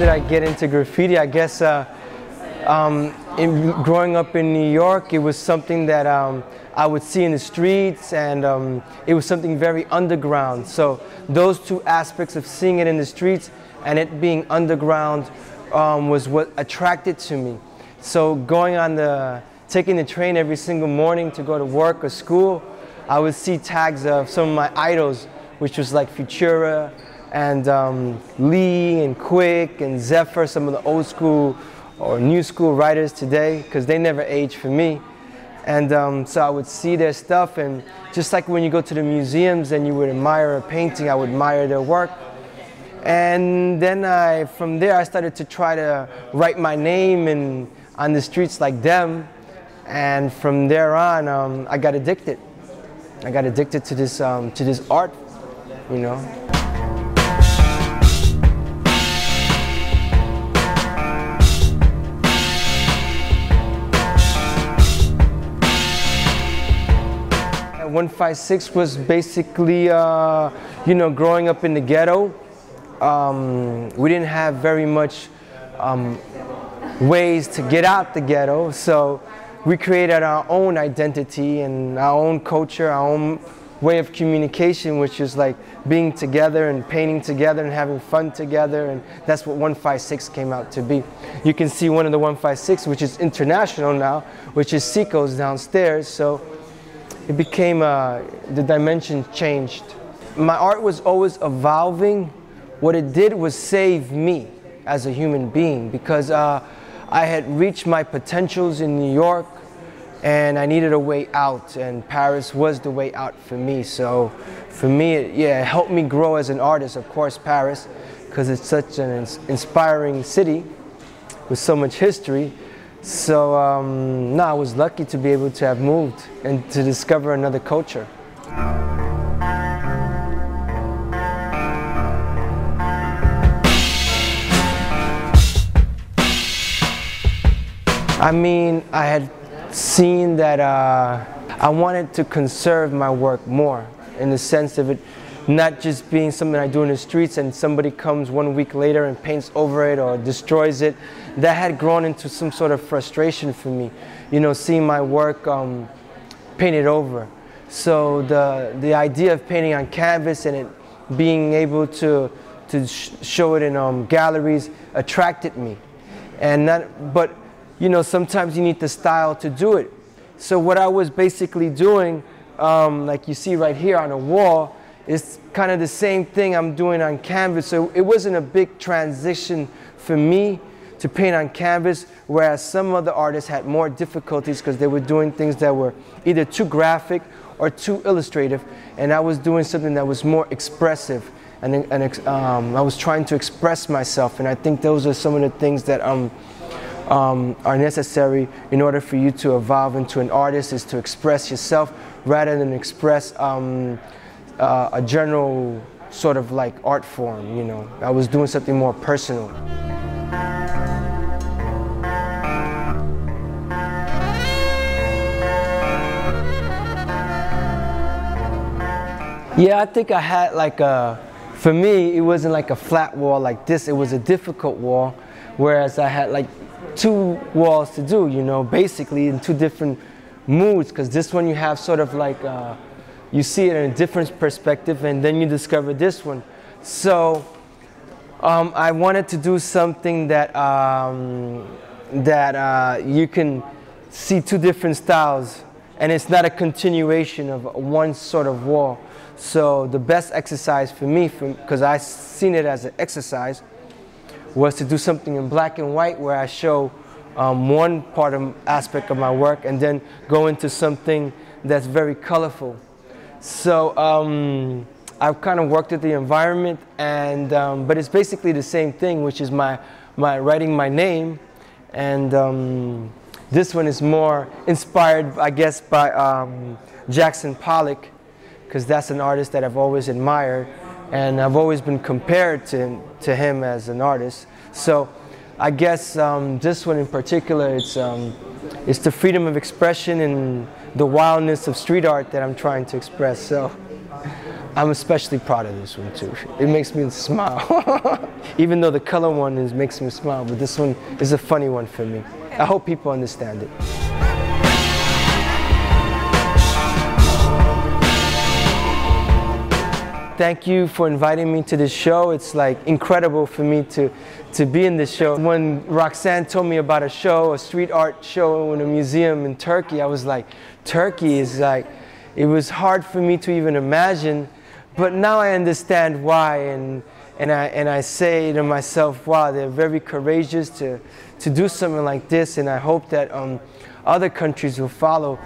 did I get into graffiti? I guess uh, um, in, growing up in New York, it was something that um, I would see in the streets, and um, it was something very underground. So those two aspects of seeing it in the streets and it being underground um, was what attracted to me. So going on the, taking the train every single morning to go to work or school, I would see tags of some of my idols, which was like Futura and um, Lee and Quik and Zephyr, some of the old school or new school writers today, because they never age for me. And um, so I would see their stuff, and just like when you go to the museums and you would admire a painting, I would admire their work. And then I, from there, I started to try to write my name in, on the streets like them. And from there on, um, I got addicted. I got addicted to this, um, to this art, you know. One Five Six was basically, uh, you know, growing up in the ghetto um, we didn't have very much um, ways to get out the ghetto. So we created our own identity and our own culture, our own way of communication, which is like being together and painting together and having fun together. And that's what 156 came out to be. You can see one of the 156, which is international now, which is Seiko's downstairs. So it became, uh, the dimension changed. My art was always evolving what it did was save me as a human being because uh, I had reached my potentials in New York and I needed a way out and Paris was the way out for me. So for me, it, yeah, it helped me grow as an artist, of course, Paris, because it's such an ins inspiring city with so much history. So um, no, I was lucky to be able to have moved and to discover another culture. I mean, I had seen that uh, I wanted to conserve my work more in the sense of it not just being something I do in the streets and somebody comes one week later and paints over it or destroys it. That had grown into some sort of frustration for me, you know, seeing my work um, painted over. So the, the idea of painting on canvas and it being able to, to sh show it in um, galleries attracted me. And that, but you know, sometimes you need the style to do it. So what I was basically doing, um, like you see right here on the wall, is kind of the same thing I'm doing on canvas. So it wasn't a big transition for me to paint on canvas, whereas some other artists had more difficulties because they were doing things that were either too graphic or too illustrative, and I was doing something that was more expressive, and, and um, I was trying to express myself, and I think those are some of the things that um, um, are necessary in order for you to evolve into an artist is to express yourself rather than express um, uh, a general sort of like art form, you know. I was doing something more personal. Yeah, I think I had like a, for me, it wasn't like a flat wall like this. It was a difficult wall, whereas I had like two walls to do, you know, basically in two different moods, because this one you have sort of like, uh, you see it in a different perspective, and then you discover this one. So um, I wanted to do something that, um, that uh, you can see two different styles, and it's not a continuation of one sort of wall. So the best exercise for me, because I've seen it as an exercise, was to do something in black and white where I show um, one part of aspect of my work and then go into something that's very colorful. So um, I've kind of worked at the environment, and um, but it's basically the same thing, which is my my writing my name, and um, this one is more inspired, I guess, by um, Jackson Pollock, because that's an artist that I've always admired and I've always been compared to, to him as an artist. So I guess um, this one in particular, it's, um, it's the freedom of expression and the wildness of street art that I'm trying to express. So I'm especially proud of this one too. It makes me smile. Even though the color one is, makes me smile, but this one is a funny one for me. I hope people understand it. Thank you for inviting me to this show. It's like incredible for me to, to be in this show. When Roxanne told me about a show, a street art show in a museum in Turkey, I was like, Turkey is like, it was hard for me to even imagine, but now I understand why. And, and, I, and I say to myself, wow, they're very courageous to, to do something like this, and I hope that um, other countries will follow.